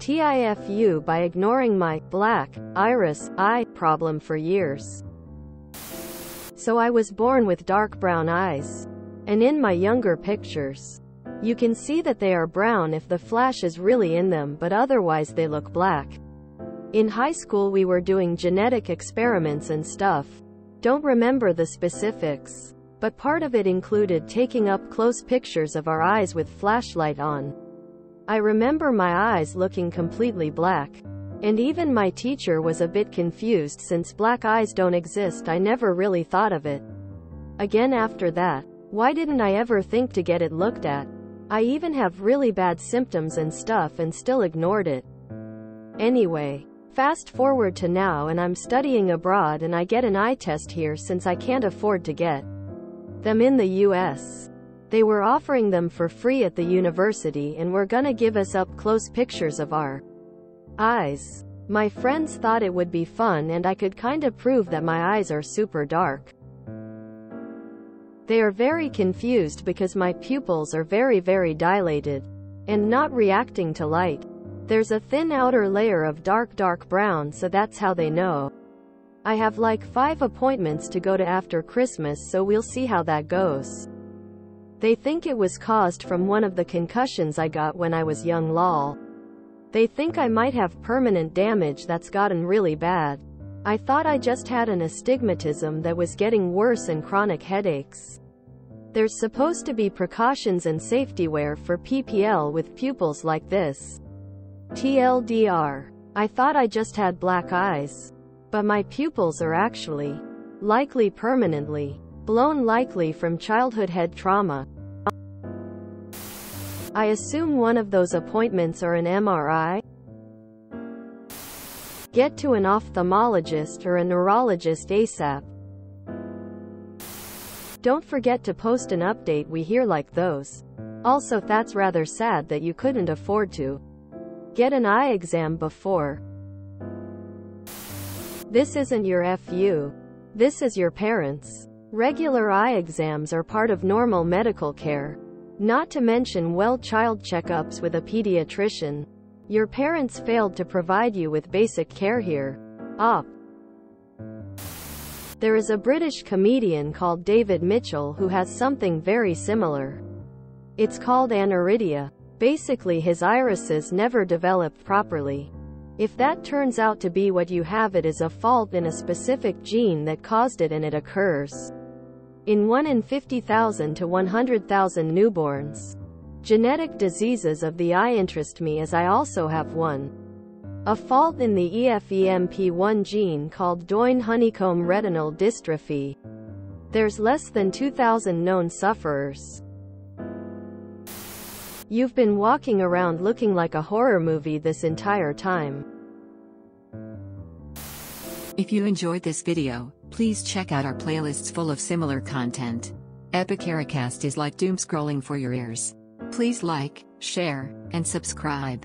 TIFU by ignoring my black iris eye problem for years. So I was born with dark brown eyes. And in my younger pictures, you can see that they are brown if the flash is really in them but otherwise they look black. In high school we were doing genetic experiments and stuff. Don't remember the specifics. But part of it included taking up close pictures of our eyes with flashlight on. I remember my eyes looking completely black. And even my teacher was a bit confused since black eyes don't exist I never really thought of it. Again after that, why didn't I ever think to get it looked at? I even have really bad symptoms and stuff and still ignored it. Anyway, fast forward to now and I'm studying abroad and I get an eye test here since I can't afford to get them in the US. They were offering them for free at the university and were gonna give us up close pictures of our eyes. My friends thought it would be fun and I could kinda prove that my eyes are super dark. They are very confused because my pupils are very very dilated and not reacting to light. There's a thin outer layer of dark dark brown so that's how they know. I have like five appointments to go to after Christmas so we'll see how that goes. They think it was caused from one of the concussions I got when I was young lol. They think I might have permanent damage that's gotten really bad. I thought I just had an astigmatism that was getting worse and chronic headaches. There's supposed to be precautions and safety wear for PPL with pupils like this. TLDR. I thought I just had black eyes. But my pupils are actually likely permanently blown likely from childhood head trauma. I assume one of those appointments are an MRI. Get to an ophthalmologist or a neurologist ASAP. Don't forget to post an update we hear like those. Also that's rather sad that you couldn't afford to get an eye exam before. This isn't your FU. This is your parents. Regular eye exams are part of normal medical care. Not to mention well child checkups with a pediatrician. Your parents failed to provide you with basic care here. Op. There is a British comedian called David Mitchell who has something very similar. It's called aniridia. Basically his irises never developed properly. If that turns out to be what you have it is a fault in a specific gene that caused it and it occurs in 1 in 50,000 to 100,000 newborns. Genetic diseases of the eye interest me as I also have one. A fault in the EFEMP1 gene called Doyne honeycomb retinal dystrophy. There's less than 2,000 known sufferers. You've been walking around looking like a horror movie this entire time. If you enjoyed this video, please check out our playlists full of similar content. Epicaricast is like doom scrolling for your ears. Please like, share, and subscribe.